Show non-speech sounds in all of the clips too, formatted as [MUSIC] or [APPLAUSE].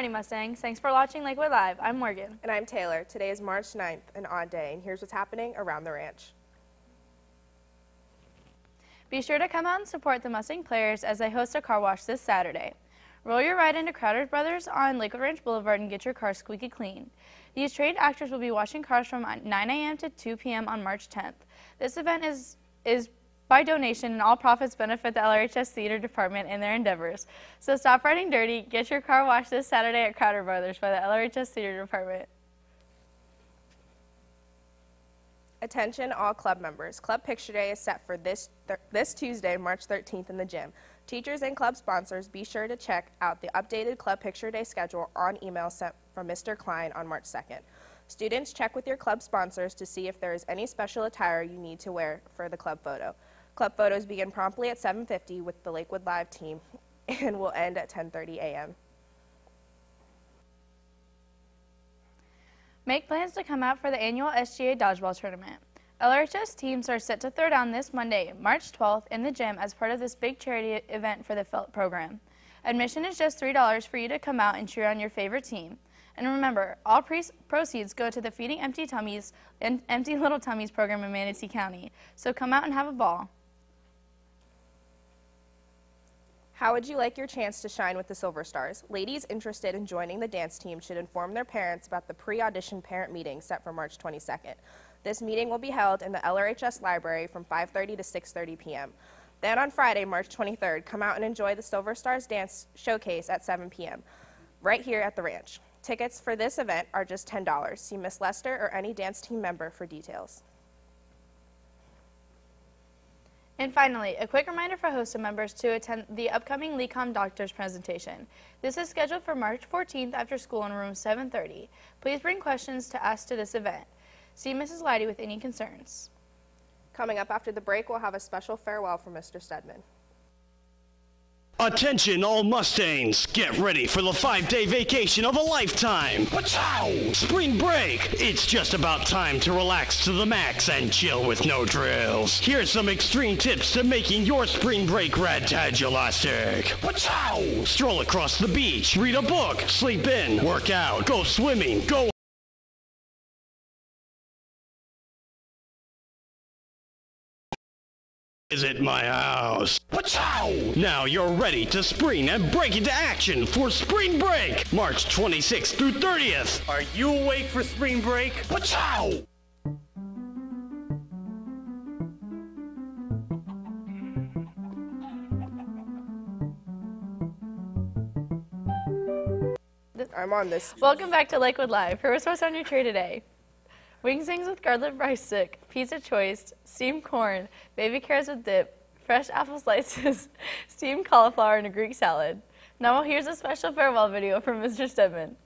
morning, Mustangs. Thanks for watching Lakewood Live. I'm Morgan. And I'm Taylor. Today is March 9th, an odd day, and here's what's happening around the ranch. Be sure to come out and support the Mustang players as they host a car wash this Saturday. Roll your ride into Crowder Brothers on Lakewood Ranch Boulevard and get your car squeaky clean. These trained actors will be washing cars from 9 a.m. to 2 p.m. on March 10th. This event is, is by donation, and all profits benefit the LRHS Theater Department in their endeavors. So stop riding dirty. Get your car washed this Saturday at Crowder Brothers by the LRHS Theater Department. Attention all club members. Club Picture Day is set for this, this Tuesday, March 13th in the gym. Teachers and club sponsors, be sure to check out the updated Club Picture Day schedule on email sent from Mr. Klein on March 2nd. Students, check with your club sponsors to see if there is any special attire you need to wear for the club photo. Club photos begin promptly at 7.50 with the Lakewood Live team [LAUGHS] and will end at 10.30 a.m. Make plans to come out for the annual SGA Dodgeball Tournament. LRHS teams are set to throw down this Monday, March 12th, in the gym as part of this big charity event for the Felt program. Admission is just $3 for you to come out and cheer on your favorite team. And remember, all proceeds go to the Feeding Empty Tummies and Empty Little Tummies program in Manatee County. So come out and have a ball. How would you like your chance to shine with the Silver Stars? Ladies interested in joining the dance team should inform their parents about the pre-audition parent meeting set for March 22nd. This meeting will be held in the LRHS library from 5.30 to 6.30 p.m. Then on Friday, March 23rd, come out and enjoy the Silver Stars Dance Showcase at 7 p.m. right here at the ranch. Tickets for this event are just $10. See Miss Lester or any dance team member for details. And finally, a quick reminder for HOSA members to attend the upcoming LECOM Doctors presentation. This is scheduled for March 14th after school in room 730. Please bring questions to ask to this event. See Mrs. Leidy with any concerns. Coming up after the break, we'll have a special farewell for Mr. Stedman. Attention all Mustangs, get ready for the five-day vacation of a lifetime. Pachow! Spring break! It's just about time to relax to the max and chill with no drills. Here's some extreme tips to making your spring break rad-tagulastic. Pachow! Stroll across the beach, read a book, sleep in, work out, go swimming, go Visit my house. Pachow! Now you're ready to spring and break into action for spring break, March 26th through 30th. Are you awake for spring break? Pachow! I'm on this. Welcome back to Lakewood Live. Here's what's on your tray today. Wings wings with garlic rice stick, pizza choice, steamed corn, baby carrots with dip, fresh apple slices, [LAUGHS] steamed cauliflower, and a Greek salad. Now here's a special farewell video from Mr. Stedman.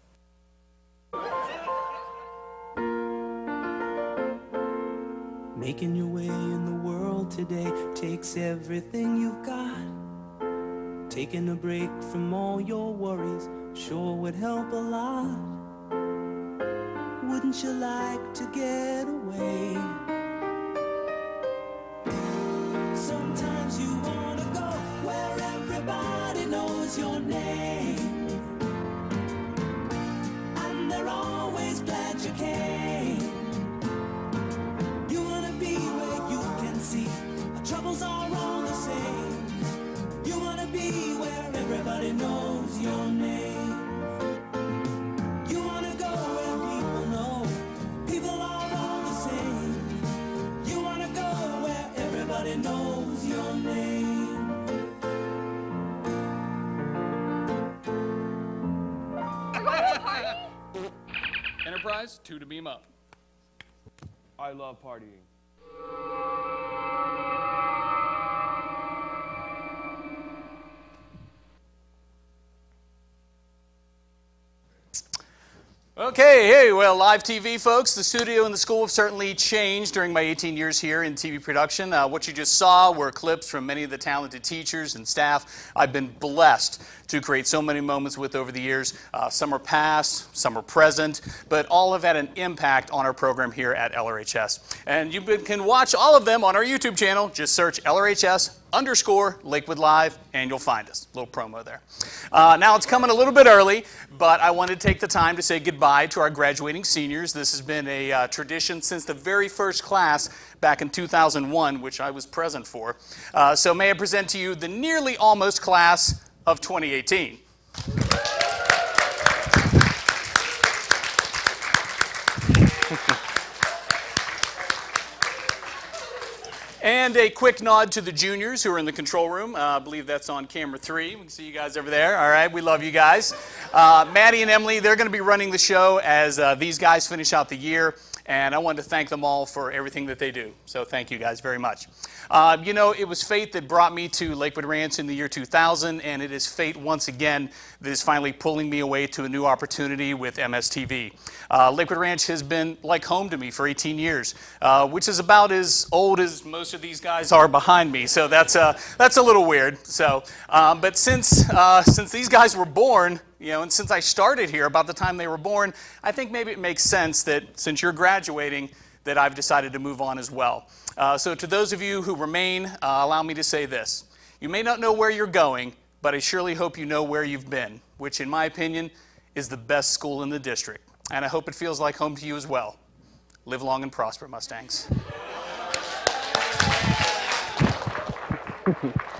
Making your way in the world today takes everything you've got. Taking a break from all your worries sure would help a lot. Wouldn't you like to get away? Sometimes you wanna go where everybody knows your name. Enterprise, two to beam up. I love partying. Okay, hey, well, live TV folks, the studio and the school have certainly changed during my 18 years here in TV production. Uh, what you just saw were clips from many of the talented teachers and staff I've been blessed to create so many moments with over the years. Uh, some are past, some are present, but all have had an impact on our program here at LRHS. And you can watch all of them on our YouTube channel. Just search LRHS underscore Lakewood Live, and you'll find us. Little promo there. Uh, now it's coming a little bit early, but I wanted to take the time to say goodbye to our graduating seniors. This has been a uh, tradition since the very first class back in 2001, which I was present for. Uh, so may I present to you the nearly almost class of 2018. And a quick nod to the juniors who are in the control room. Uh, I believe that's on camera three. We can see you guys over there. All right, we love you guys. Uh, Maddie and Emily, they're going to be running the show as uh, these guys finish out the year. And I wanted to thank them all for everything that they do. So thank you guys very much. Uh, you know, it was fate that brought me to Lakewood Ranch in the year 2000, and it is fate once again that is finally pulling me away to a new opportunity with MSTV. Uh, Lakewood Ranch has been like home to me for 18 years, uh, which is about as old as most of these guys are behind me. So that's, uh, that's a little weird. So, um, but since, uh, since these guys were born, you know, and since I started here about the time they were born, I think maybe it makes sense that since you're graduating, that I've decided to move on as well. Uh, so to those of you who remain, uh, allow me to say this. You may not know where you're going, but I surely hope you know where you've been, which in my opinion is the best school in the district. And I hope it feels like home to you as well. Live long and prosper, Mustangs. [LAUGHS]